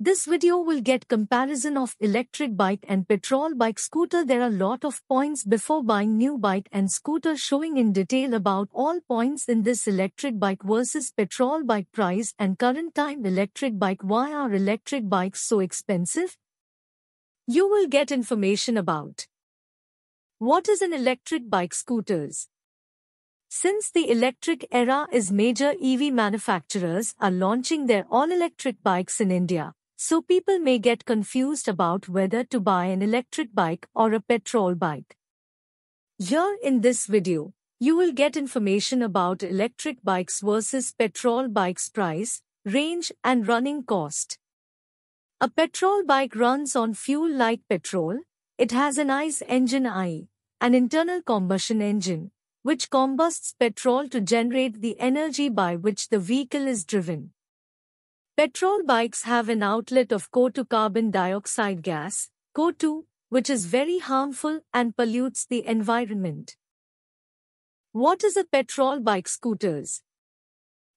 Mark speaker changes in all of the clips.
Speaker 1: This video will get comparison of electric bike and petrol bike scooter. There are lot of points before buying new bike and scooter showing in detail about all points in this electric bike versus petrol bike price and current time electric bike. Why are electric bikes so expensive? You will get information about what is an electric bike scooters? Since the electric era is major EV manufacturers are launching their all-electric bikes in India. So people may get confused about whether to buy an electric bike or a petrol bike. Here in this video, you will get information about electric bikes versus petrol bikes price, range and running cost. A petrol bike runs on fuel like petrol. It has an ICE engine I, an internal combustion engine, which combusts petrol to generate the energy by which the vehicle is driven. Petrol bikes have an outlet of CO2 carbon dioxide gas, CO2, which is very harmful and pollutes the environment. What is a petrol bike scooters?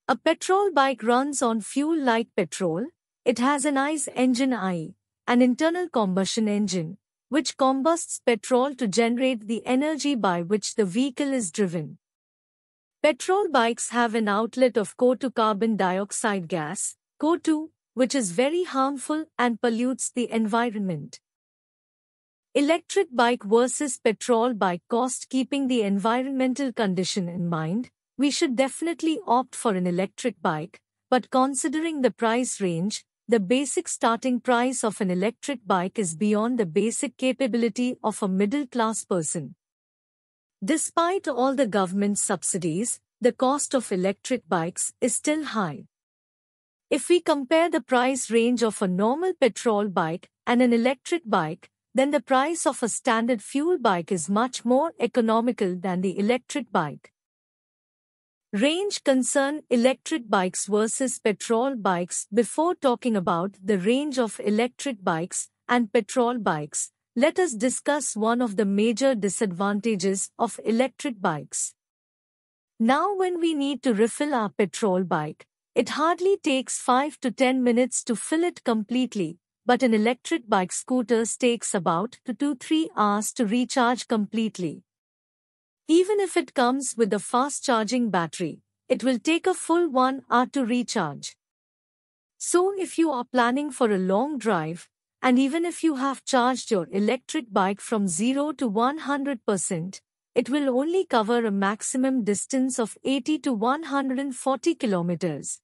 Speaker 1: A petrol bike runs on fuel like petrol. It has an ICE engine I, an internal combustion engine, which combusts petrol to generate the energy by which the vehicle is driven. Petrol bikes have an outlet of CO2 carbon dioxide gas, CO2, which is very harmful and pollutes the environment. Electric bike versus petrol bike cost keeping the environmental condition in mind, we should definitely opt for an electric bike, but considering the price range, the basic starting price of an electric bike is beyond the basic capability of a middle-class person. Despite all the government subsidies, the cost of electric bikes is still high. If we compare the price range of a normal petrol bike and an electric bike, then the price of a standard fuel bike is much more economical than the electric bike. Range concern electric bikes versus petrol bikes before talking about the range of electric bikes and petrol bikes. Let us discuss one of the major disadvantages of electric bikes. Now when we need to refill our petrol bike, it hardly takes 5 to 10 minutes to fill it completely, but an electric bike scooter takes about 2 to 3 hours to recharge completely. Even if it comes with a fast charging battery, it will take a full 1 hour to recharge. So if you are planning for a long drive, and even if you have charged your electric bike from 0 to 100%, it will only cover a maximum distance of 80 to 140 kilometers.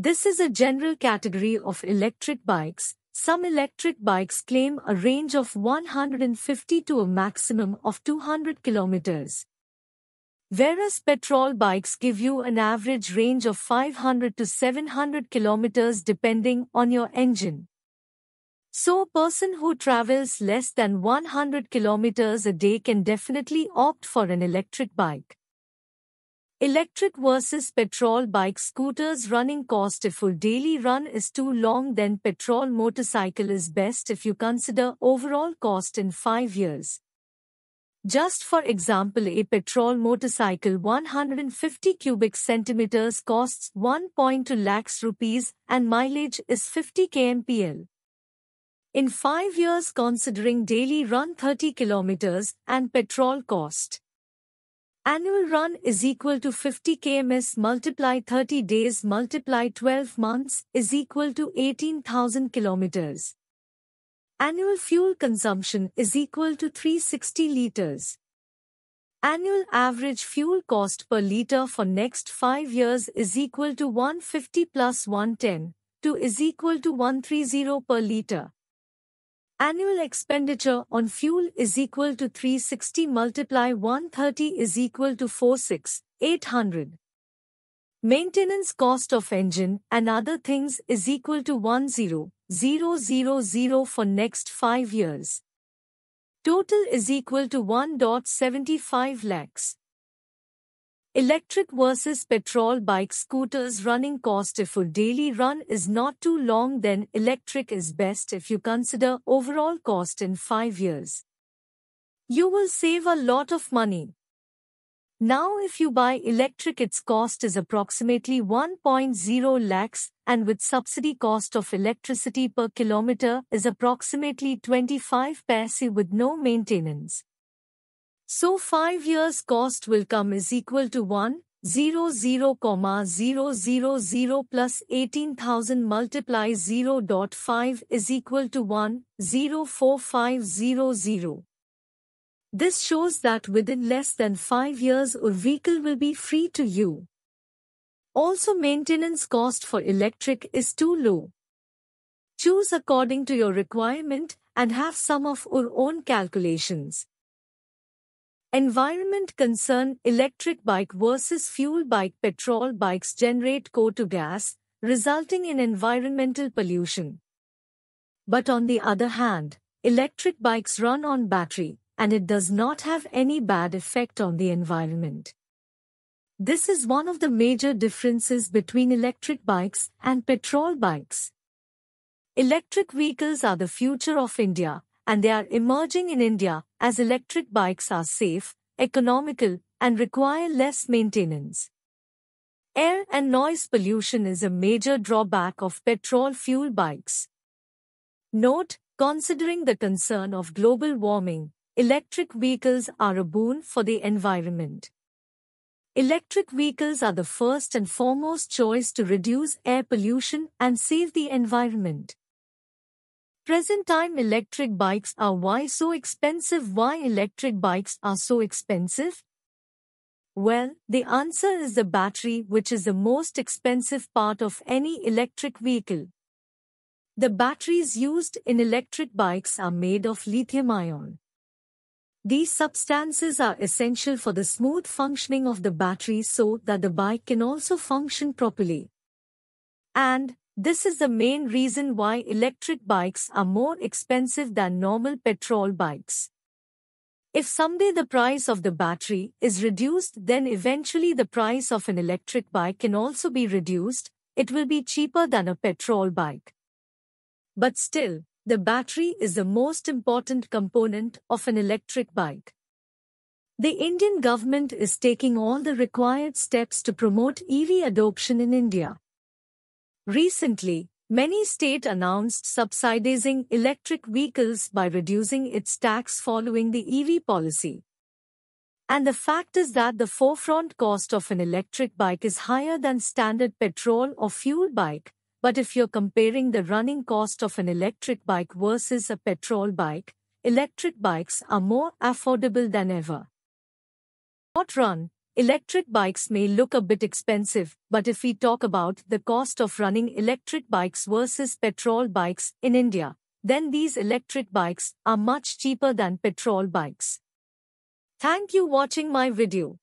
Speaker 1: This is a general category of electric bikes. Some electric bikes claim a range of 150 to a maximum of 200 kilometers. Whereas petrol bikes give you an average range of 500 to 700 kilometers depending on your engine. So a person who travels less than 100 kilometers a day can definitely opt for an electric bike. Electric versus petrol bike scooters running cost if full daily run is too long then petrol motorcycle is best if you consider overall cost in 5 years. Just for example a petrol motorcycle 150 cubic centimeters costs 1.2 lakhs rupees and mileage is 50 kmpl. In 5 years considering daily run 30 kilometers and petrol cost. Annual run is equal to 50 kms multiply 30 days multiply 12 months is equal to 18,000 kilometers. Annual fuel consumption is equal to 360 liters. Annual average fuel cost per liter for next 5 years is equal to 150 plus 110, 2 is equal to 130 per liter. Annual expenditure on fuel is equal to 360 multiply 130 is equal to 46, 800. Maintenance cost of engine and other things is equal to 10000 for next 5 years. Total is equal to 1.75 lakhs. Electric versus petrol bike scooters running cost if a daily run is not too long then electric is best if you consider overall cost in 5 years. You will save a lot of money. Now if you buy electric its cost is approximately 1.0 lakhs and with subsidy cost of electricity per kilometer is approximately 25 paise with no maintenance. So 5 years cost will come is equal to 1, 0, 0, comma 0, 0, 0 plus 18,000 multiply 0 0.5 is equal to 1, 0, 4, 5, 0, 0. This shows that within less than 5 years a vehicle will be free to you. Also maintenance cost for electric is too low. Choose according to your requirement and have some of your own calculations. Environment concern electric bike versus fuel bike petrol bikes generate CO2 gas, resulting in environmental pollution. But on the other hand, electric bikes run on battery, and it does not have any bad effect on the environment. This is one of the major differences between electric bikes and petrol bikes. Electric vehicles are the future of India, and they are emerging in India as electric bikes are safe, economical, and require less maintenance. Air and noise pollution is a major drawback of petrol fuel bikes. Note, considering the concern of global warming, electric vehicles are a boon for the environment. Electric vehicles are the first and foremost choice to reduce air pollution and save the environment. Present-time electric bikes are why so expensive Why electric bikes are so expensive? Well, the answer is the battery which is the most expensive part of any electric vehicle. The batteries used in electric bikes are made of lithium-ion. These substances are essential for the smooth functioning of the battery so that the bike can also function properly. And, this is the main reason why electric bikes are more expensive than normal petrol bikes. If someday the price of the battery is reduced then eventually the price of an electric bike can also be reduced, it will be cheaper than a petrol bike. But still, the battery is the most important component of an electric bike. The Indian government is taking all the required steps to promote EV adoption in India. Recently, many states announced subsidizing electric vehicles by reducing its tax following the EV policy. And the fact is that the forefront cost of an electric bike is higher than standard petrol or fuel bike, but if you're comparing the running cost of an electric bike versus a petrol bike, electric bikes are more affordable than ever. What run, Electric bikes may look a bit expensive, but if we talk about the cost of running electric bikes versus petrol bikes in India, then these electric bikes are much cheaper than petrol bikes. Thank you watching my video.